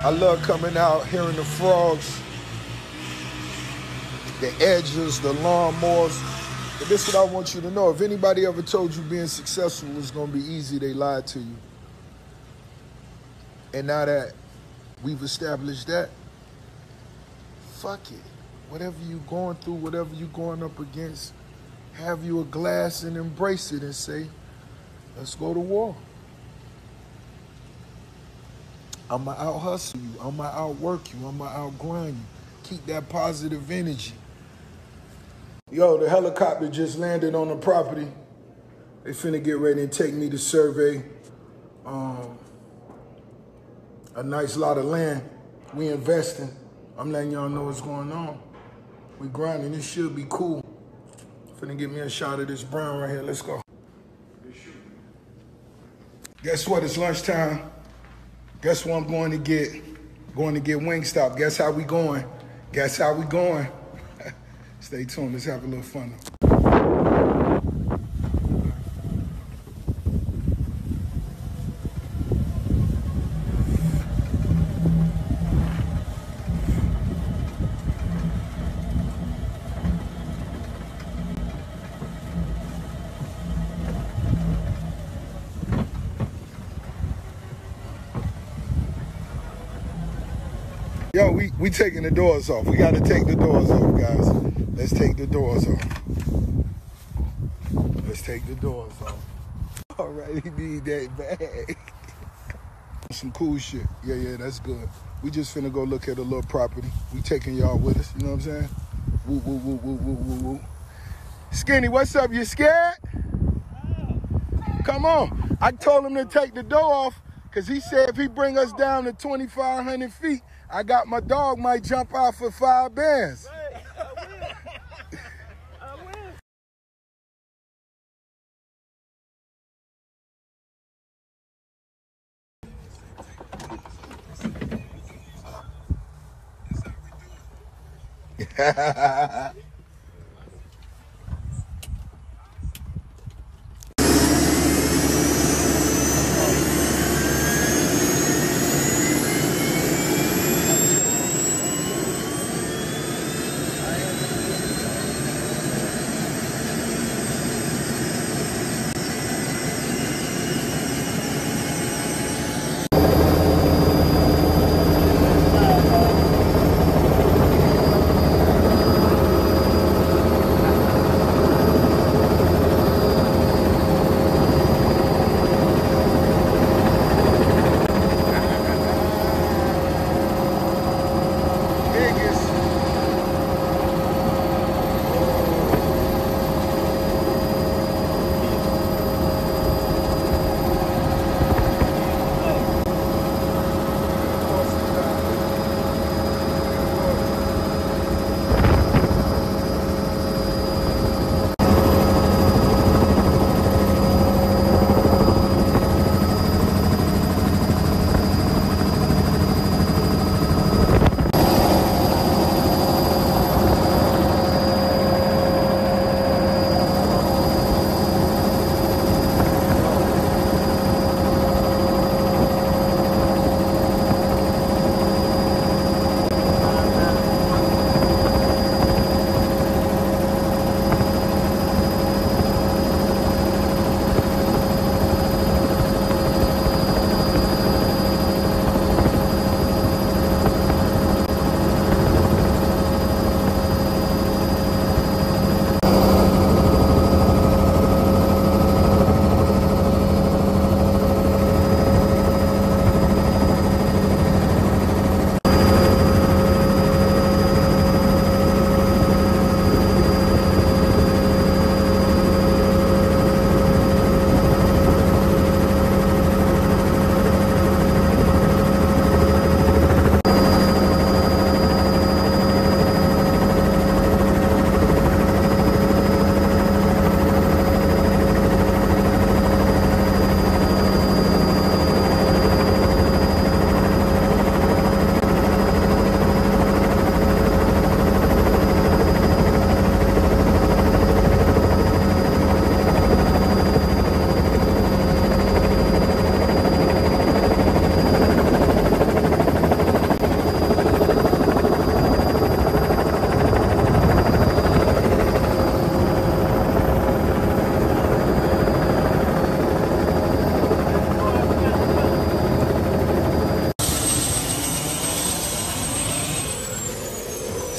I love coming out, hearing the frogs, the edges, the lawnmowers. But this is what I want you to know. If anybody ever told you being successful was gonna be easy, they lied to you. And now that we've established that, fuck it. Whatever you're going through, whatever you're going up against, have you a glass and embrace it and say, let's go to war. I'ma out hustle you. I'ma outwork you. I'ma outgrind you. Keep that positive energy. Yo, the helicopter just landed on the property. They finna get ready and take me to survey um, a nice lot of land. We investing. I'm letting y'all know what's going on. We grinding. This should be cool. Finna get me a shot of this brown right here. Let's go. Guess what? It's lunchtime. Guess what I'm going to get? Going to get Wingstop. Guess how we going? Guess how we going? Stay tuned. Let's have a little fun. Yo, we, we taking the doors off. We got to take the doors off, guys. Let's take the doors off. Let's take the doors off. Already need that bag. Some cool shit. Yeah, yeah, that's good. We just finna go look at a little property. We taking y'all with us. You know what I'm saying? Woo, woo, woo, woo, woo, woo, woo. Skinny, what's up? You scared? Come on. I told him to take the door off because he said if he bring us down to 2,500 feet, I got my dog might jump out for five bands. I. I. Ha ha ha ha.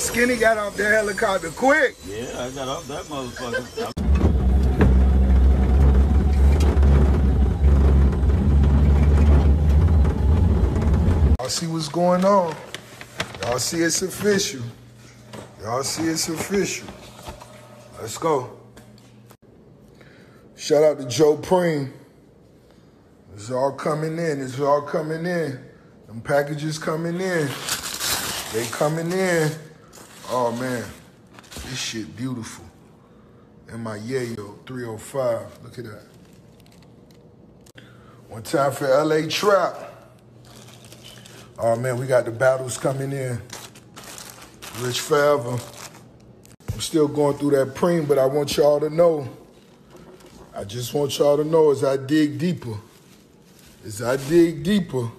Skinny got off the helicopter quick. Yeah, I got off that motherfucker. Y'all see what's going on. Y'all see it's official. Y'all see it's official. Let's go. Shout out to Joe Preem. It's all coming in. It's all coming in. Them packages coming in. They coming in. Oh man, this shit beautiful. And my Yayo 305. Look at that. One time for LA Trap. Oh man, we got the battles coming in. Rich forever. I'm still going through that preem, but I want y'all to know. I just want y'all to know as I dig deeper, as I dig deeper,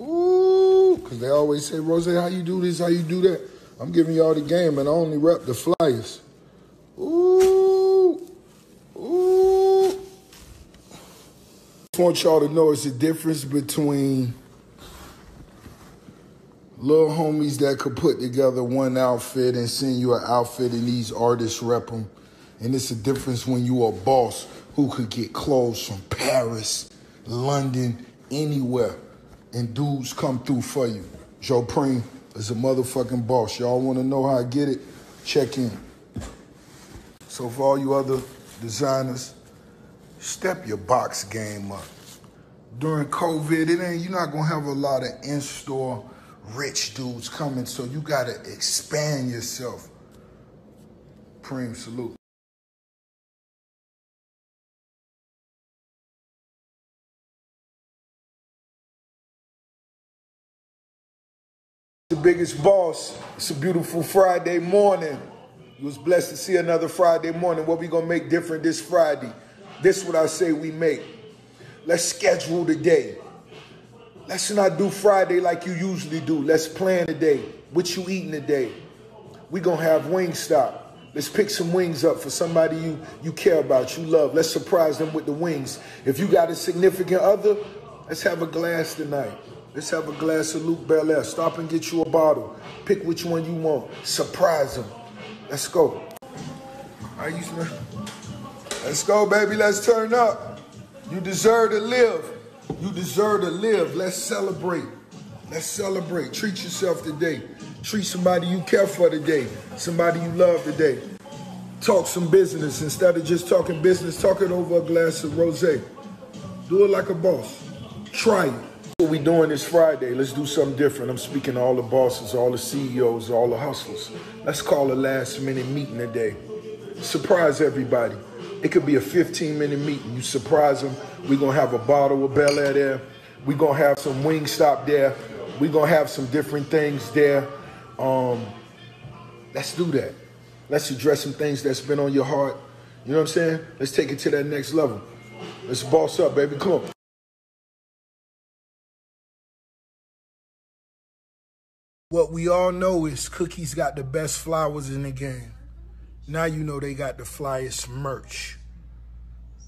ooh, because they always say, Rose, how you do this, how you do that. I'm giving y'all the game, and I only rep the flyers. Ooh, ooh. I want y'all to know it's the difference between little homies that could put together one outfit and send you an outfit and these artists rep them. And it's a difference when you a boss who could get clothes from Paris, London, anywhere, and dudes come through for you. Joe Preem is a motherfucking boss. Y'all want to know how I get it? Check in. So for all you other designers, step your box game up. During COVID, it ain't you're not gonna have a lot of in-store rich dudes coming, so you gotta expand yourself. Preem salute. The biggest boss. It's a beautiful Friday morning. You was blessed to see another Friday morning. What we gonna make different this Friday? This what I say we make. Let's schedule the day. Let's not do Friday like you usually do. Let's plan the day. What you eating today? We gonna have Wingstop. Let's pick some wings up for somebody you you care about, you love. Let's surprise them with the wings. If you got a significant other, let's have a glass tonight. Let's have a glass of Luc Belaire. Stop and get you a bottle. Pick which one you want. Surprise them. Let's go. Are you Let's go, baby. Let's turn up. You deserve to live. You deserve to live. Let's celebrate. Let's celebrate. Treat yourself today. Treat somebody you care for today. Somebody you love today. Talk some business. Instead of just talking business, talk it over a glass of rosé. Do it like a boss. Try it. What we doing this Friday, let's do something different. I'm speaking to all the bosses, all the CEOs, all the hustlers. Let's call a last minute meeting today. Surprise everybody. It could be a 15 minute meeting. You surprise them. We're going to have a bottle of Belaire there. We're going to have some Wingstop there. We're going to have some different things there. Um, let's do that. Let's address some things that's been on your heart. You know what I'm saying? Let's take it to that next level. Let's boss up, baby. Come on. What we all know is Cookies got the best flowers in the game. Now you know they got the flyest merch.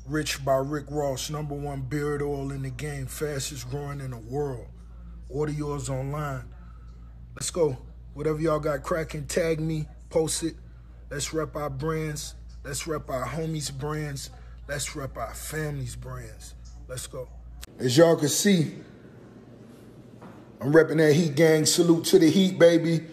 Rich by Rick Ross, number one beard oil in the game, fastest growing in the world. Order yours online. Let's go. Whatever y'all got cracking, tag me, post it. Let's rep our brands. Let's rep our homies' brands. Let's rep our families' brands. Let's go. As y'all can see, I'm repping that Heat Gang. Salute to the Heat, baby.